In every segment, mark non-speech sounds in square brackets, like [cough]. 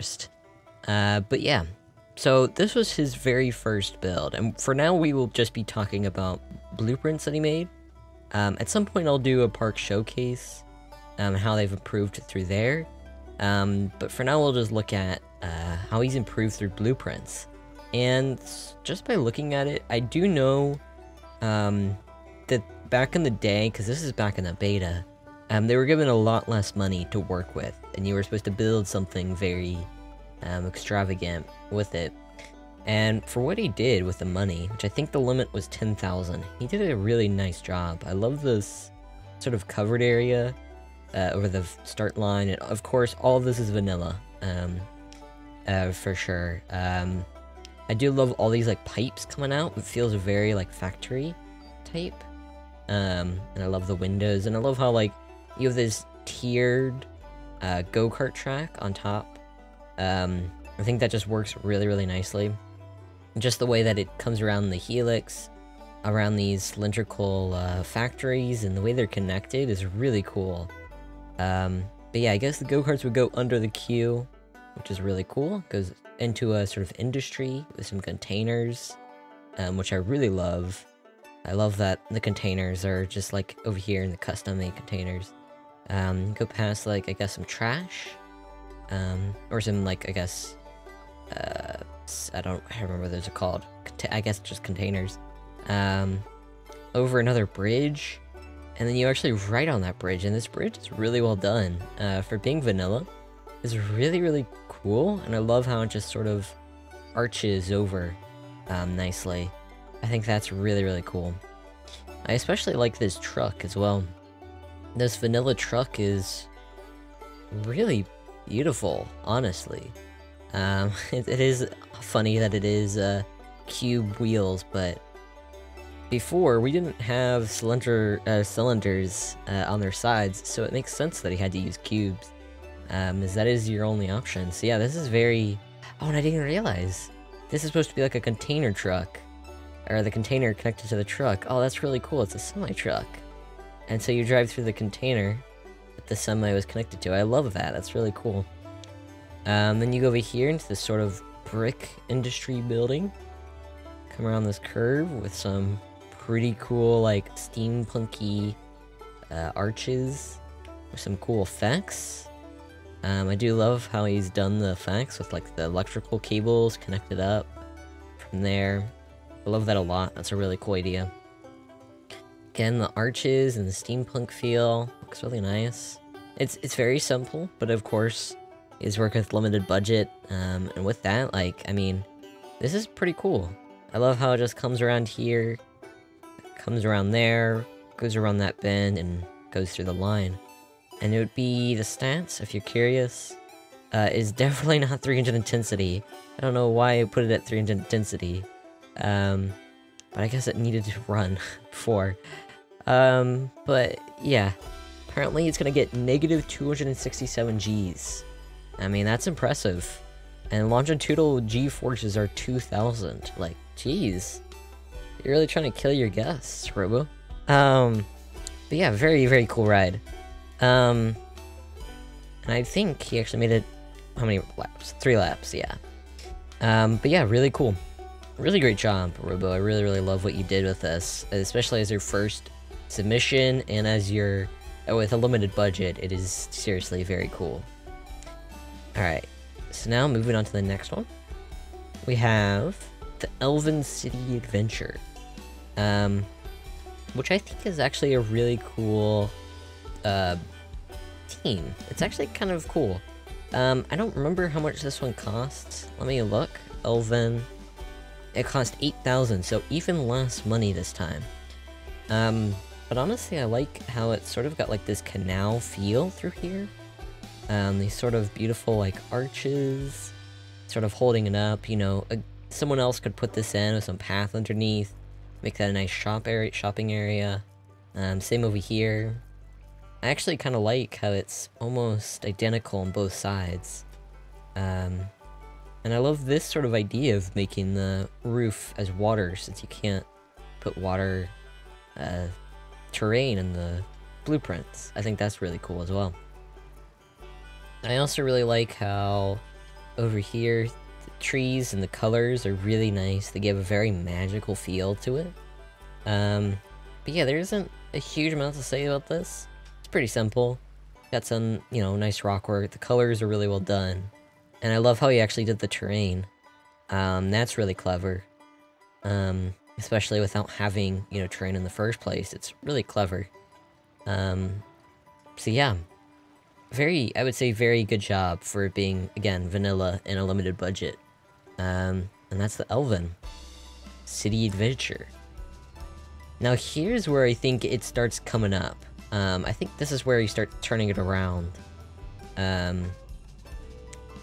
first. Uh, but yeah, so this was his very first build, and for now we will just be talking about blueprints that he made. Um, at some point I'll do a park showcase, um, how they've improved through there. Um, but for now we'll just look at uh, how he's improved through blueprints. And just by looking at it, I do know um, that back in the day, because this is back in the beta, um, they were given a lot less money to work with, and you were supposed to build something very um, extravagant with it. And for what he did with the money, which I think the limit was 10,000, he did a really nice job. I love this sort of covered area uh, over the start line, and of course, all of this is vanilla, um, uh, for sure. Um, I do love all these like pipes coming out. It feels very like factory type. Um, and I love the windows, and I love how like you have this tiered uh, go-kart track on top. Um, I think that just works really, really nicely. Just the way that it comes around the helix, around these cylindrical uh, factories, and the way they're connected is really cool. Um, but yeah, I guess the go-karts would go under the queue, which is really cool. Goes into a sort of industry with some containers, um, which I really love. I love that the containers are just like over here in the custom-made containers. Um, go past like, I guess some trash, um, or some like, I guess, uh, I don't, I remember what those are called. Cont I guess just containers. Um, over another bridge, and then you actually ride on that bridge, and this bridge is really well done. Uh, for being vanilla, is really, really cool, and I love how it just sort of arches over um, nicely. I think that's really, really cool. I especially like this truck as well. This vanilla truck is really beautiful, honestly. Um, [laughs] it, it is funny that it is uh, cube wheels, but before we didn't have cylinder uh, cylinders uh, on their sides, so it makes sense that he had to use cubes, um, as that is your only option. So yeah, this is very... Oh, and I didn't realize. This is supposed to be like a container truck, or the container connected to the truck. Oh, that's really cool. It's a semi-truck. And so you drive through the container that the semi was connected to. I love that. That's really cool. Um, then you go over here into this sort of brick industry building. Come around this curve with some pretty cool, like, steampunky uh, arches with some cool effects. Um, I do love how he's done the effects with, like, the electrical cables connected up from there. I love that a lot. That's a really cool idea. Again, the arches and the steampunk feel looks really nice. It's it's very simple, but of course, is working with limited budget. Um, and with that, like, I mean, this is pretty cool. I love how it just comes around here, comes around there, goes around that bend, and goes through the line. And it would be the stats, if you're curious, uh, is [laughs] definitely not 300 intensity. I don't know why I put it at 300 intensity. Um, but I guess it needed to run [laughs] before. Um, but yeah, apparently it's gonna get negative 267 Gs. I mean, that's impressive. And longitudinal G forces are 2000. Like, jeez. You're really trying to kill your guests, Robo. Um, but yeah, very, very cool ride. Um, and I think he actually made it, how many laps? Three laps, yeah. Um, but yeah, really cool. Really great job, Robo. I really, really love what you did with this, especially as your first submission and as your, with a limited budget, it is seriously very cool. Alright, so now moving on to the next one. We have the Elven City Adventure. Um, which I think is actually a really cool uh, team. It's actually kind of cool. Um, I don't remember how much this one costs. Let me look. Elven. It cost 8,000, so even less money this time. Um, but honestly, I like how it sort of got like this canal feel through here. Um, these sort of beautiful like arches, sort of holding it up, you know, a, someone else could put this in with some path underneath, make that a nice shop area, shopping area. Um, same over here. I actually kind of like how it's almost identical on both sides. Um, and I love this sort of idea of making the roof as water, since you can't put water uh, terrain in the blueprints. I think that's really cool as well. I also really like how over here, the trees and the colors are really nice. They give a very magical feel to it. Um, but yeah, there isn't a huge amount to say about this. It's pretty simple. Got some, you know, nice rock work. The colors are really well done. And I love how he actually did the terrain. Um, that's really clever. Um, especially without having, you know, terrain in the first place. It's really clever. Um, so yeah. Very, I would say very good job for being, again, vanilla in a limited budget. Um, and that's the Elven. City Adventure. Now here's where I think it starts coming up. Um, I think this is where you start turning it around. Um,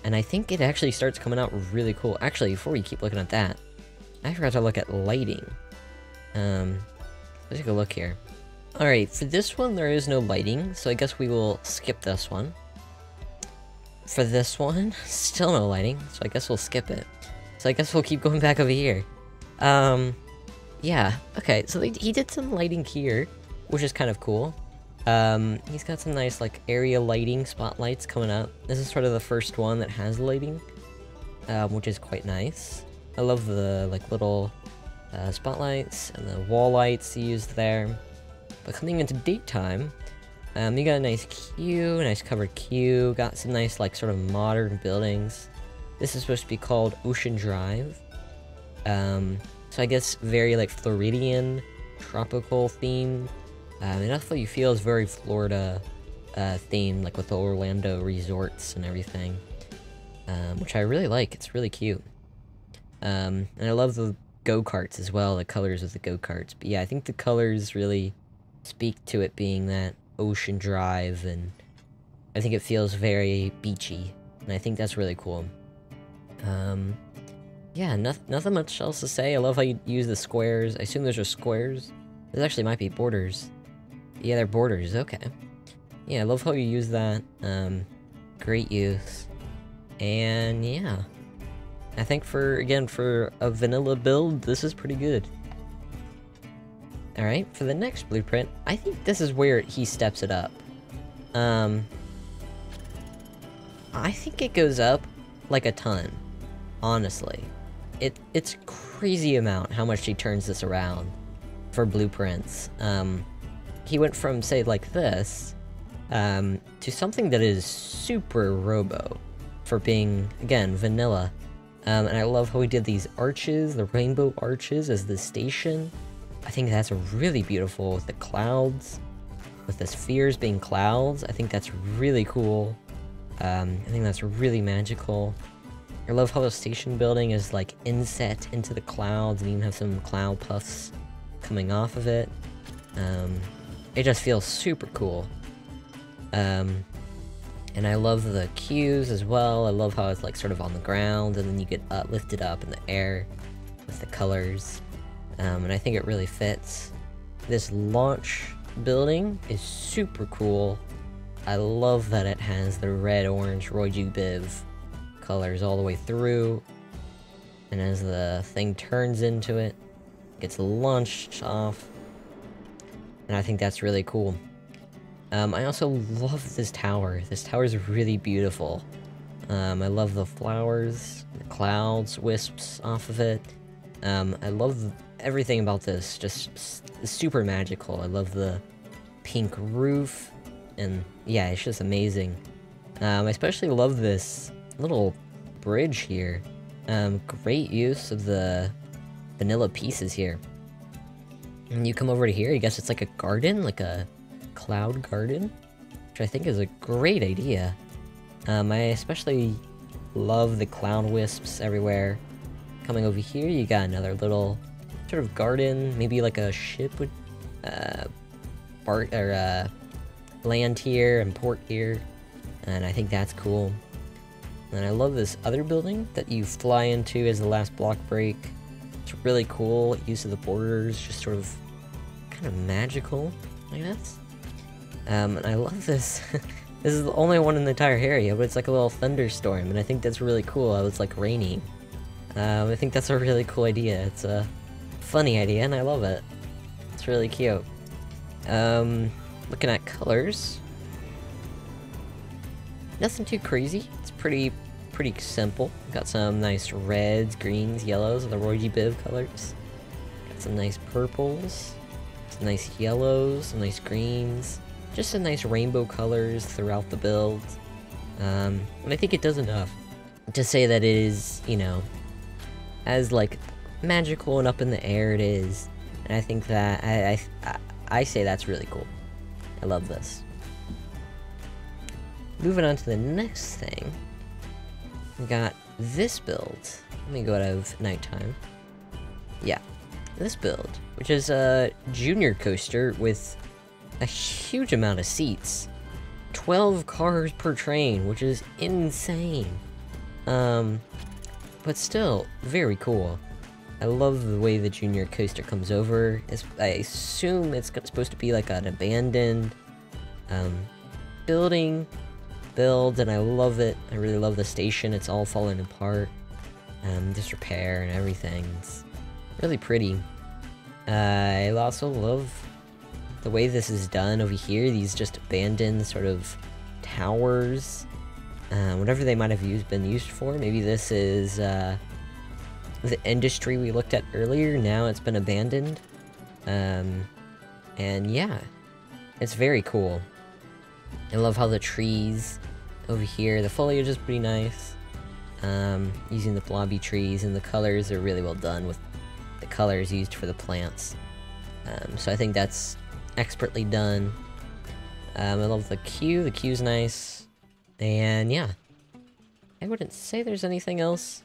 and I think it actually starts coming out really cool. Actually, before we keep looking at that, I forgot to look at lighting. Um, let's take a look here. Alright, for this one there is no lighting, so I guess we will skip this one. For this one, [laughs] still no lighting, so I guess we'll skip it. So I guess we'll keep going back over here. Um, yeah, okay, so they, he did some lighting here, which is kind of cool. Um, he's got some nice, like, area lighting spotlights coming up. This is sort of the first one that has lighting, um, which is quite nice. I love the, like, little uh, spotlights and the wall lights used there. But coming into daytime, um, you got a nice queue, nice covered queue, got some nice, like, sort of modern buildings. This is supposed to be called Ocean Drive. Um, so I guess very, like, Floridian, tropical theme. Um, and that's what you feel is very Florida uh, themed, like with the Orlando resorts and everything. Um, which I really like, it's really cute. Um, and I love the go-karts as well, the colors of the go-karts. But yeah, I think the colors really speak to it being that ocean drive, and I think it feels very beachy, and I think that's really cool. Um, yeah, no nothing much else to say. I love how you use the squares. I assume those are squares. Those actually might be borders. Yeah, they're borders, okay. Yeah, I love how you use that. Um, great use. And yeah. I think for, again, for a vanilla build, this is pretty good. Alright, for the next blueprint, I think this is where he steps it up. Um, I think it goes up like a ton, honestly. It It's crazy amount how much he turns this around for blueprints. Um, he went from, say, like this, um, to something that is super robo for being, again, vanilla. Um, and I love how he did these arches, the rainbow arches as the station. I think that's really beautiful with the clouds, with the spheres being clouds. I think that's really cool. Um, I think that's really magical. I love how the station building is like inset into the clouds and even have some cloud puffs coming off of it. Um, it just feels super cool. Um, and I love the queues as well. I love how it's like sort of on the ground and then you get lifted up in the air with the colors. Um, and I think it really fits. This launch building is super cool. I love that it has the red, orange, Roy Biv colors all the way through. And as the thing turns into it, gets launched off. And I think that's really cool. Um, I also love this tower. This tower is really beautiful. Um, I love the flowers, the clouds, wisps off of it. Um, I love everything about this, just super magical. I love the pink roof, and yeah, it's just amazing. Um, I especially love this little bridge here. Um, great use of the vanilla pieces here. And you come over to here, I guess it's like a garden, like a cloud garden, which I think is a great idea. Um, I especially love the clown wisps everywhere. Coming over here, you got another little sort of garden, maybe like a ship would, uh, part or, uh, land here and port here, and I think that's cool. And I love this other building that you fly into as the last block brake. It's really cool, use of the borders, just sort of kind of magical, I guess. Um, and I love this. [laughs] this is the only one in the entire area, but it's like a little thunderstorm, and I think that's really cool. It was like raining. Um, I think that's a really cool idea. It's a funny idea, and I love it. It's really cute. Um, looking at colors. Nothing too crazy. It's pretty, pretty simple. Got some nice reds, greens, yellows, the Roy G. Biv colors. Got some nice purples, some nice yellows, some nice greens. Just some nice rainbow colors throughout the build. Um, and I think it does enough to say that it is, you know, as like magical and up in the air it is. And I think that I, I, I say that's really cool. I love this. Moving on to the next thing, we got this build. Let me go out of nighttime. Yeah, this build, which is a junior coaster with a huge amount of seats. 12 cars per train, which is insane. Um, but still, very cool. I love the way the junior coaster comes over. It's, I assume it's supposed to be like an abandoned um, building build, and I love it. I really love the station. It's all falling apart. Um, disrepair and everything. It's really pretty. Uh, I also love the way this is done over here. These just abandoned sort of towers. Uh, whatever they might have used been used for. Maybe this is uh, the industry we looked at earlier, now it's been abandoned. Um, and yeah, it's very cool. I love how the trees over here, the foliage is pretty nice. Um, using the blobby trees and the colors are really well done with the colors used for the plants. Um, so I think that's expertly done. Um, I love the queue, the queue's nice. And yeah, I wouldn't say there's anything else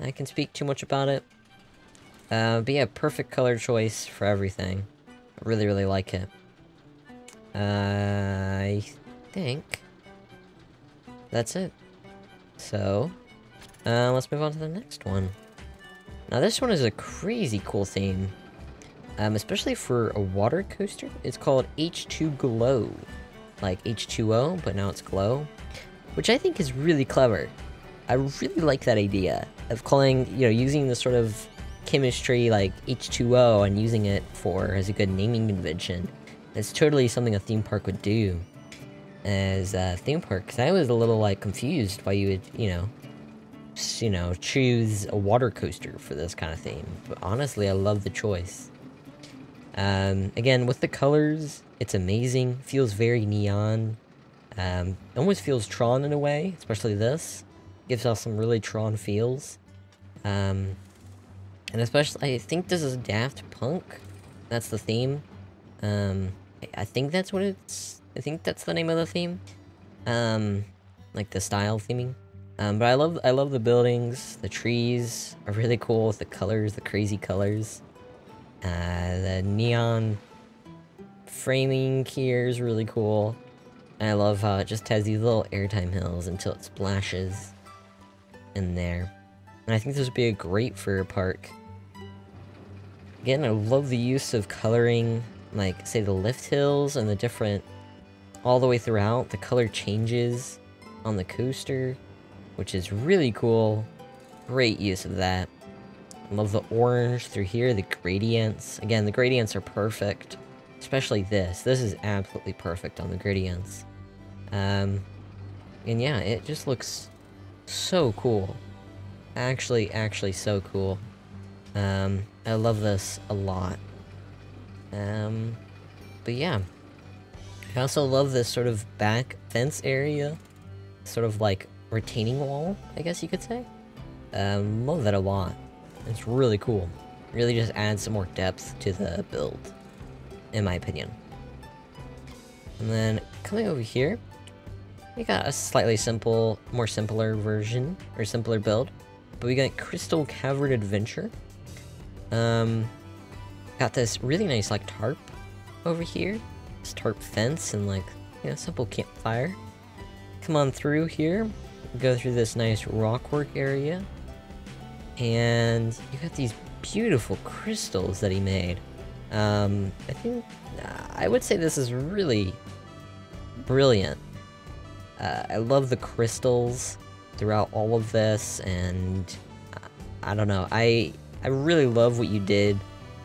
I can speak too much about it. Uh, but yeah, perfect color choice for everything. I really, really like it. Uh, I think that's it. So, uh, let's move on to the next one. Now this one is a crazy cool theme. Um, especially for a water coaster. It's called H2 Glow. Like H2O, but now it's Glow. Which I think is really clever. I really like that idea of calling, you know, using the sort of chemistry like H2O and using it for as a good naming convention. It's totally something a theme park would do as a theme park. Because I was a little like confused why you would, you know, you know, choose a water coaster for this kind of theme. But honestly, I love the choice. Um, again, with the colors, it's amazing. Feels very neon. Um, almost feels Tron in a way, especially this. Gives off some really Tron feels. Um, and especially, I think this is Daft Punk. That's the theme. Um, I think that's what it's... I think that's the name of the theme. Um, like the style theming. Um, but I love I love the buildings. The trees are really cool with the colors, the crazy colors. Uh, the neon framing here is really cool. I love how it just has these little airtime hills until it splashes in there. And I think this would be a great for a park. Again, I love the use of coloring, like, say, the lift hills and the different... All the way throughout, the color changes on the coaster, which is really cool. Great use of that. I love the orange through here, the gradients. Again, the gradients are perfect. Especially this. This is absolutely perfect on the gradients. Um, and yeah, it just looks so cool. Actually, actually so cool. Um, I love this a lot. Um, but yeah. I also love this sort of back fence area. Sort of like retaining wall, I guess you could say. Um, love that a lot. It's really cool. Really just adds some more depth to the build, in my opinion. And then coming over here, we got a slightly simple, more simpler version, or simpler build. But we got Crystal Cavern Adventure. Um, got this really nice, like, tarp over here. Tarp fence and, like, you know, simple campfire. Come on through here. Go through this nice rockwork area. And you got these beautiful crystals that he made. Um, I think, I would say this is really brilliant. Uh, I love the crystals throughout all of this, and I, I don't know. I I really love what you did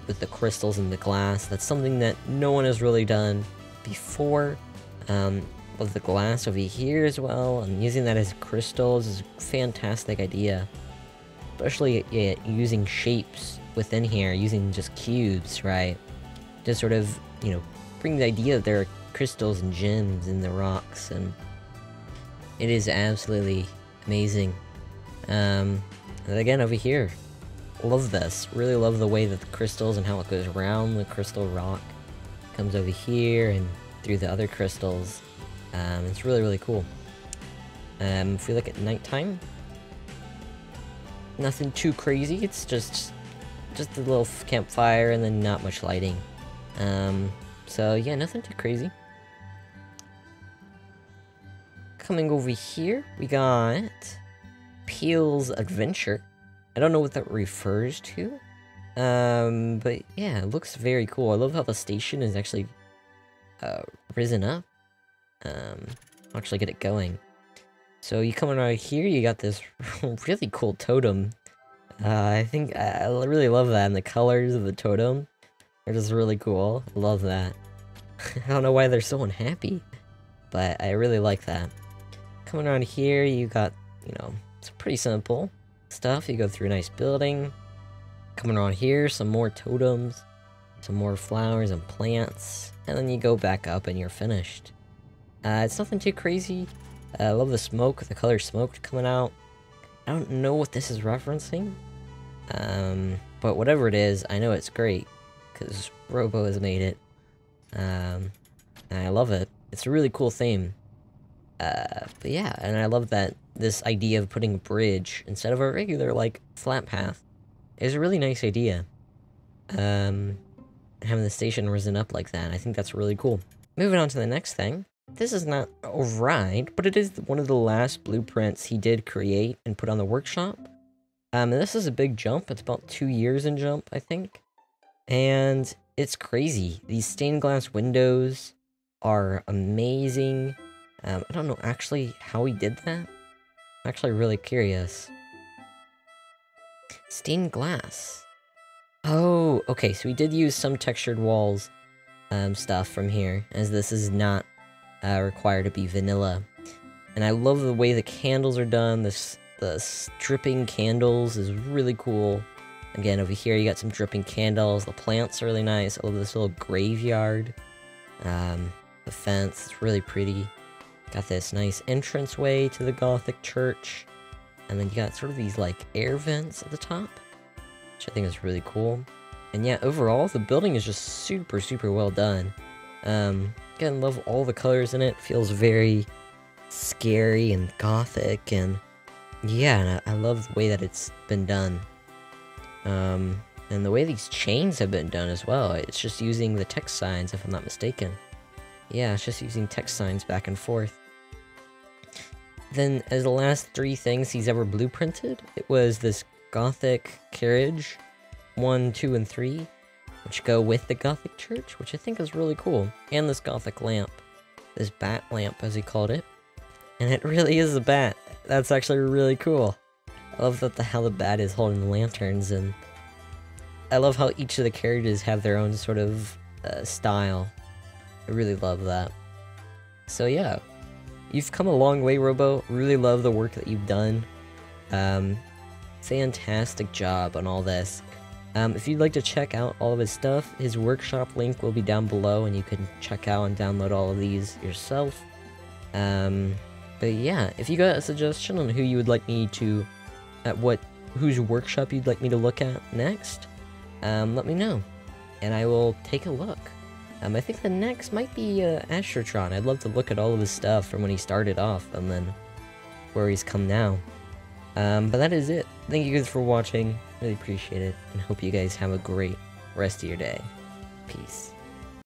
with the crystals and the glass. That's something that no one has really done before. Um, Love the glass over here as well, and using that as crystals is a fantastic idea. Especially yeah, using shapes within here, using just cubes, right? To sort of, you know, bring the idea that there are crystals and gems in the rocks, and it is absolutely amazing. Um, and again, over here, love this. Really love the way that the crystals and how it goes around the crystal rock. Comes over here and through the other crystals. Um, it's really, really cool. Um, if we look at nighttime, nothing too crazy. It's just just a little campfire and then not much lighting. Um, so yeah, nothing too crazy. Coming over here, we got Peel's Adventure. I don't know what that refers to. Um, but yeah, it looks very cool. I love how the station is actually uh, risen up. Um, I'll actually get it going. So you come around here, you got this [laughs] really cool totem. Uh, I think I really love that, and the colors of the totem are just really cool. Love that. [laughs] I don't know why they're so unhappy, but I really like that. Coming around here, you got, you know, it's pretty simple stuff. You go through a nice building. Coming around here, some more totems, some more flowers and plants, and then you go back up and you're finished. Uh, it's nothing too crazy. Uh, I love the smoke, the color smoke coming out. I don't know what this is referencing, um, but whatever it is, I know it's great, because Robo has made it. Um, I love it. It's a really cool theme. Uh, but yeah, and I love that this idea of putting a bridge instead of a regular, like, flat path is a really nice idea. Um, having the station risen up like that, I think that's really cool. Moving on to the next thing. This is not a ride, but it is one of the last blueprints he did create and put on the workshop. Um, this is a big jump. It's about two years in jump, I think. And it's crazy. These stained glass windows are amazing. Um, I don't know actually how he did that. I'm actually really curious. Stained glass. Oh, okay, so we did use some textured walls um, stuff from here, as this is not uh, required to be vanilla. And I love the way the candles are done, this the dripping candles is really cool. Again, over here you got some dripping candles, the plants are really nice, I love this little graveyard. Um, the fence is really pretty. Got this nice entranceway to the Gothic church. And then you got sort of these like air vents at the top, which I think is really cool. And yeah, overall, the building is just super, super well done. Um, again, love all the colors in it. Feels very scary and gothic, and yeah, and I, I love the way that it's been done. Um, and the way these chains have been done as well. It's just using the text signs, if I'm not mistaken. Yeah, it's just using text signs back and forth. Then, as the last three things he's ever blueprinted, it was this Gothic carriage, 1, 2, and 3, which go with the Gothic church, which I think is really cool. And this Gothic lamp, this bat lamp as he called it. And it really is a bat. That's actually really cool. I love that the how the bat is holding the lanterns, and I love how each of the carriages have their own sort of uh, style. I really love that. So yeah, you've come a long way, Robo. Really love the work that you've done. Um, fantastic job on all this. Um, if you'd like to check out all of his stuff, his workshop link will be down below, and you can check out and download all of these yourself. Um, but yeah, if you got a suggestion on who you would like me to, at what, whose workshop you'd like me to look at next, um, let me know, and I will take a look. Um, I think the next might be uh, Astrotron. I'd love to look at all of his stuff from when he started off, and then where he's come now. Um, but that is it. Thank you guys for watching. Really appreciate it, and hope you guys have a great rest of your day. Peace.